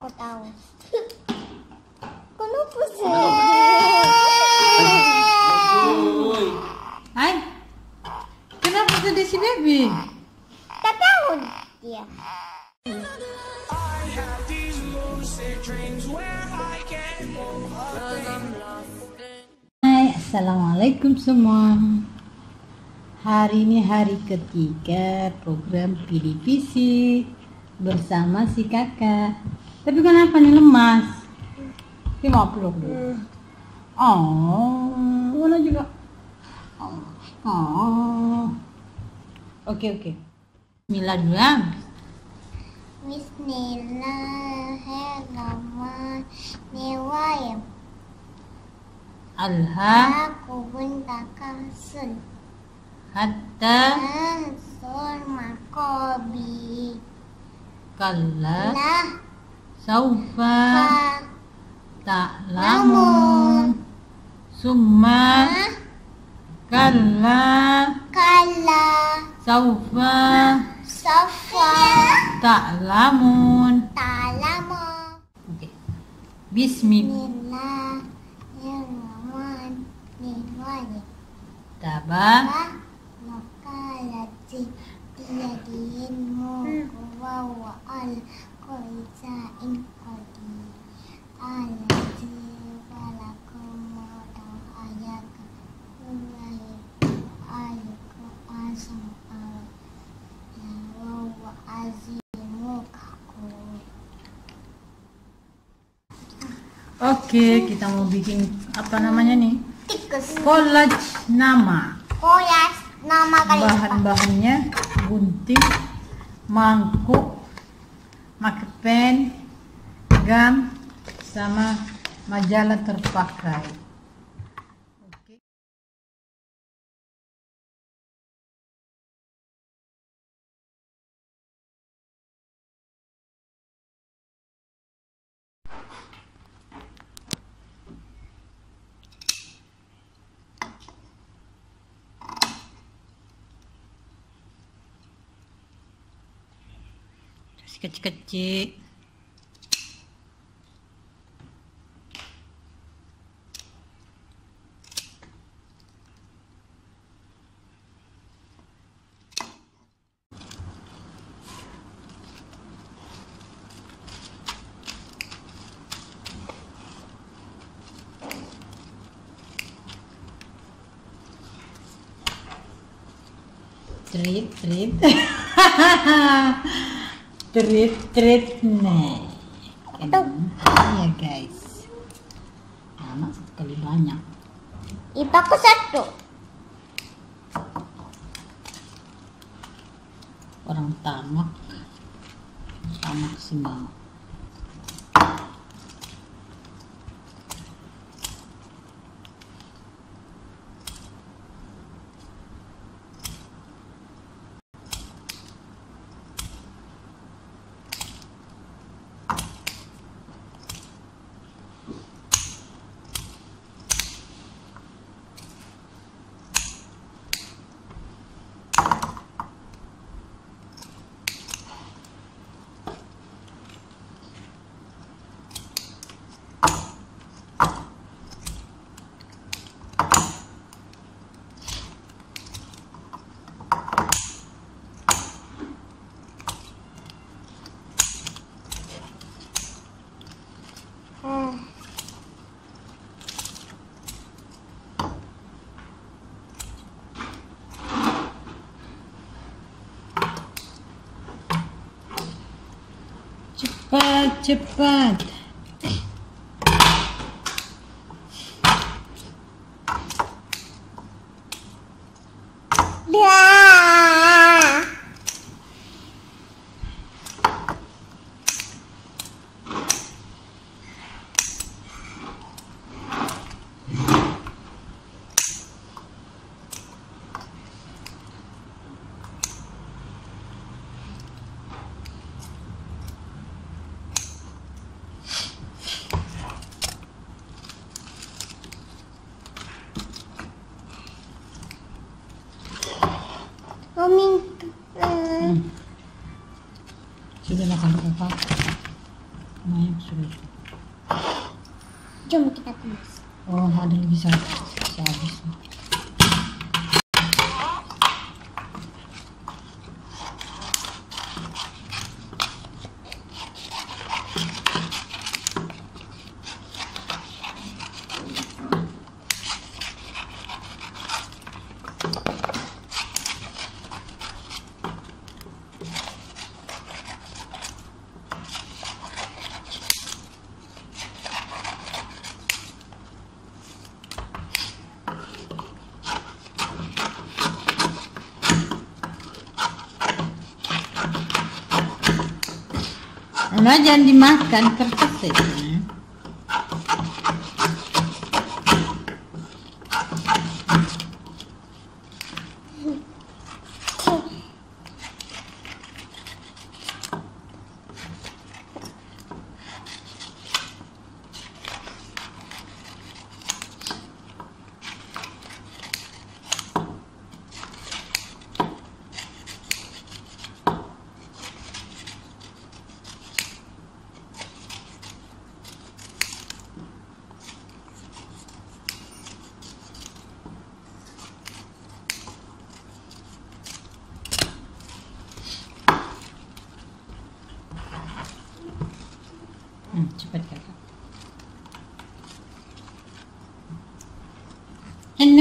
Aku tahu. Kenapa sih? Hai, kenapa sedih si baby? Tak tahu dia. Hai, assalamualaikum semua. Hari ini hari ketiga program PDPC bersama si kakak. Tapi kenapa nih lemas? Dia mau peluk dulu. Oh, mana juga? Oh, oh. Oke oke. Mila dulu ya. Bismillahirrahmanirrahim. Alha Aku bentak kasul. hatta Ansur makobi. kalla Lah saufa ka ta'lamun summa kalla. Kala saufa safa ta'lamun talamu. Oke. Bismi Bismillahirrahmanirrahim. taba Makalati biyadihil Oke, kita mau bikin apa namanya nih? tikus Collage nama. koyas nama kali Bahan-bahannya gunting, mangkuk, pen, gam, sama majalah terpakai. Kecil-kecil. Trit, trit. Nih. Tuh. Iya guys. Anak sekali banyak. Ipaku satu Orang tamak. Tamak semua. pat, chip. juga makan apa, lumayan nah, sudah. Coba kita tulis. Oh ada lagi satu Nah, jangan dimakan kertas itu.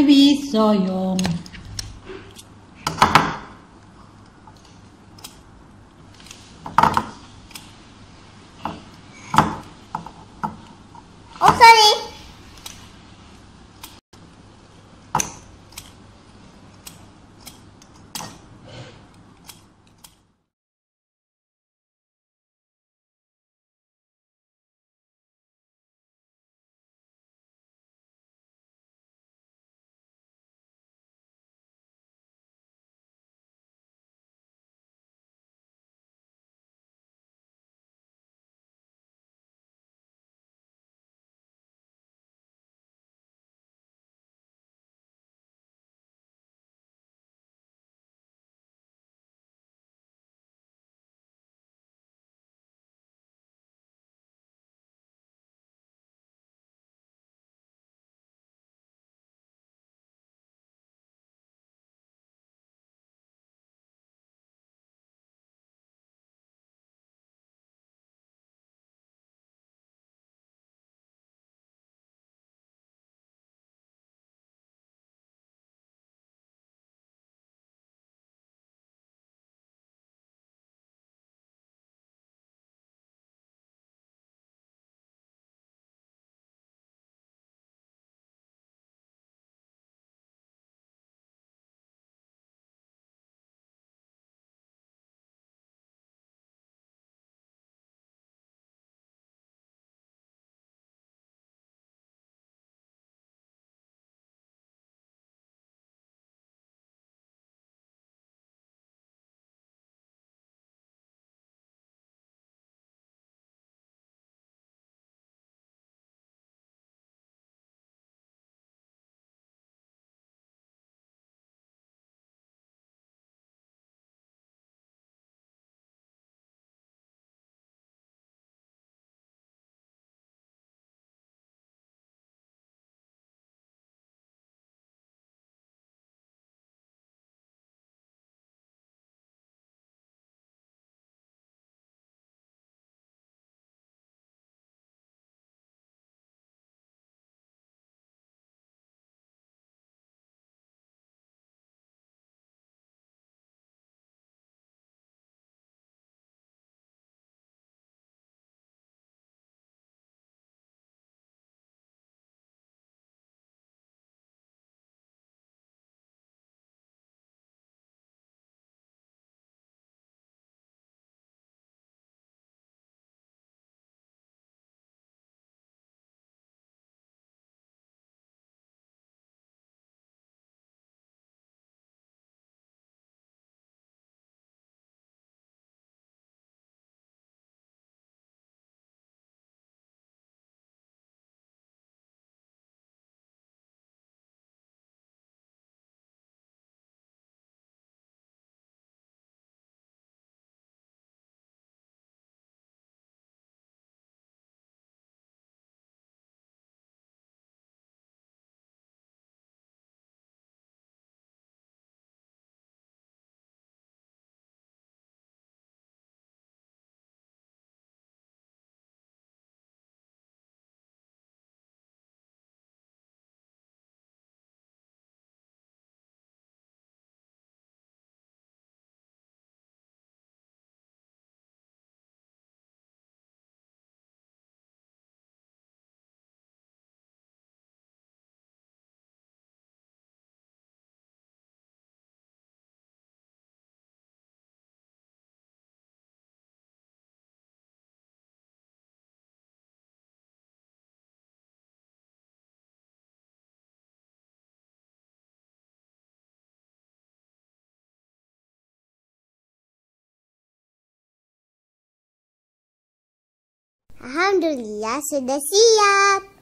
be so young Alhamdulillah sudah siap.